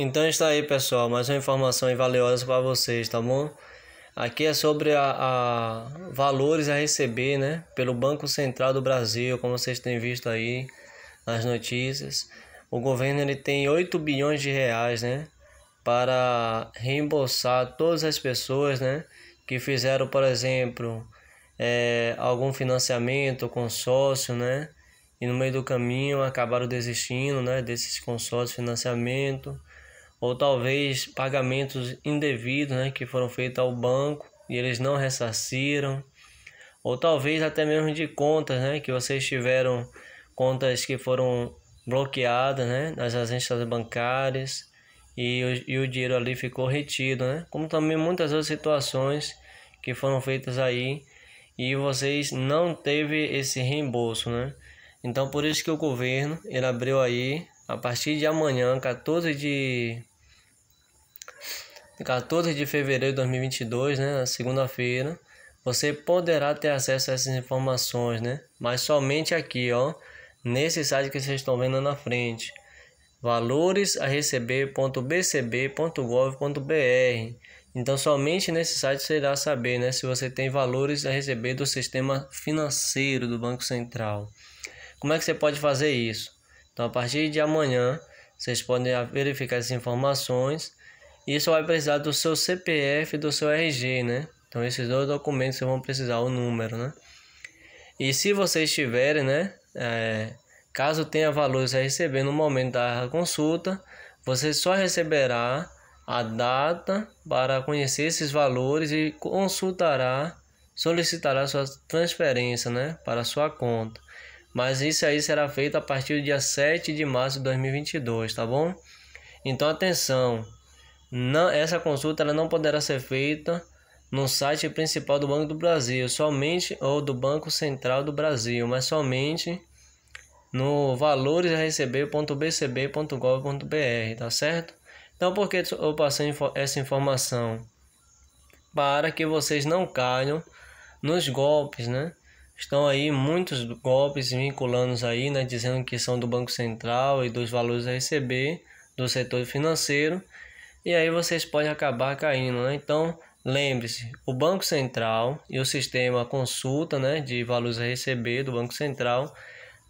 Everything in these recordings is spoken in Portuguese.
Então está aí, pessoal, mais uma informação valiosa para vocês, tá bom? Aqui é sobre a, a, valores a receber, né, pelo Banco Central do Brasil, como vocês têm visto aí nas notícias. O governo ele tem 8 bilhões de reais, né, para reembolsar todas as pessoas, né, que fizeram, por exemplo, é, algum financiamento, consórcio, né, e no meio do caminho acabaram desistindo, né, desses consórcios, financiamento ou talvez pagamentos indevidos né, que foram feitos ao banco e eles não ressarciram, ou talvez até mesmo de contas né, que vocês tiveram contas que foram bloqueadas né, nas agências bancárias e o, e o dinheiro ali ficou retido, né? como também muitas outras situações que foram feitas aí e vocês não teve esse reembolso, né? Então por isso que o governo ele abriu aí a partir de amanhã, 14 de 14 de fevereiro de 2022, né, segunda-feira, você poderá ter acesso a essas informações, né? Mas somente aqui, ó, nesse site que vocês estão vendo na frente. Valores a receber.bcb.gov.br. Então, somente nesse site você irá saber, né, se você tem valores a receber do sistema financeiro do Banco Central. Como é que você pode fazer isso? Então, a partir de amanhã, vocês podem verificar essas informações isso vai precisar do seu CPF e do seu RG, né? Então esses dois documentos vão precisar o número, né? E se vocês tiverem, né? É, caso tenha valores a receber no momento da consulta, você só receberá a data para conhecer esses valores e consultará, solicitará sua transferência, né? Para sua conta. Mas isso aí será feito a partir do dia 7 de março de 2022, tá bom? Então atenção, não, essa consulta ela não poderá ser feita no site principal do Banco do Brasil, somente ou do Banco Central do Brasil, mas somente no valores a receber.bcb.gov.br, tá certo? Então, por que eu passei essa informação? Para que vocês não caiam nos golpes, né? Estão aí muitos golpes vinculando aí, né, dizendo que são do Banco Central e dos valores a receber do setor financeiro e aí vocês podem acabar caindo, né? Então, lembre-se, o Banco Central e o sistema consulta, né, de valores a receber do Banco Central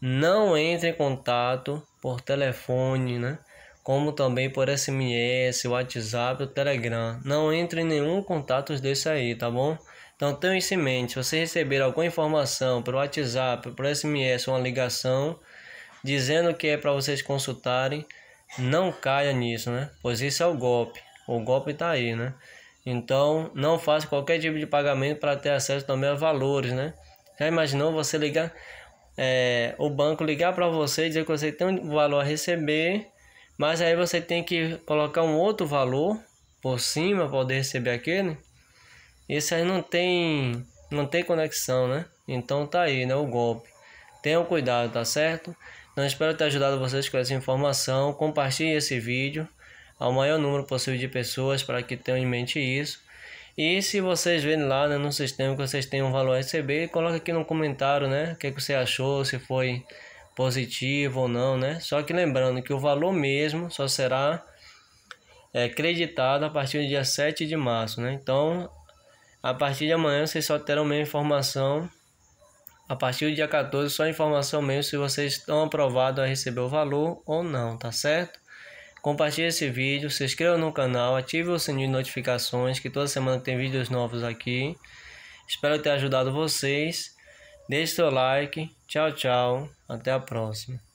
não entra em contato por telefone, né? Como também por SMS, WhatsApp ou Telegram. Não entre em nenhum contato desse aí, tá bom? Então tenha isso em mente. Se você receber alguma informação por WhatsApp, por SMS, uma ligação dizendo que é para vocês consultarem, não caia nisso, né? Pois isso é o golpe. O golpe está aí, né? Então, não faça qualquer tipo de pagamento para ter acesso também a valores, né? Já imaginou você ligar, é, o banco ligar para você e dizer que você tem um valor a receber, mas aí você tem que colocar um outro valor por cima para poder receber aquele? Isso aí não tem, não tem conexão, né? Então tá aí, né? O golpe. Tenham cuidado, tá certo? Então espero ter ajudado vocês com essa informação. Compartilhe esse vídeo ao maior número possível de pessoas para que tenham em mente isso. E se vocês verem lá né, no sistema que vocês têm um valor a receber, coloque aqui no comentário, né? O que, que você achou, se foi positivo ou não, né? Só que lembrando que o valor mesmo só será é, creditado a partir do dia 7 de março, né? Então, a partir de amanhã vocês só terão minha informação a partir do dia 14, só informação mesmo se vocês estão aprovados a receber o valor ou não, tá certo? Compartilhe esse vídeo, se inscreva no canal, ative o sininho de notificações, que toda semana tem vídeos novos aqui. Espero ter ajudado vocês. Deixe seu like. Tchau, tchau. Até a próxima.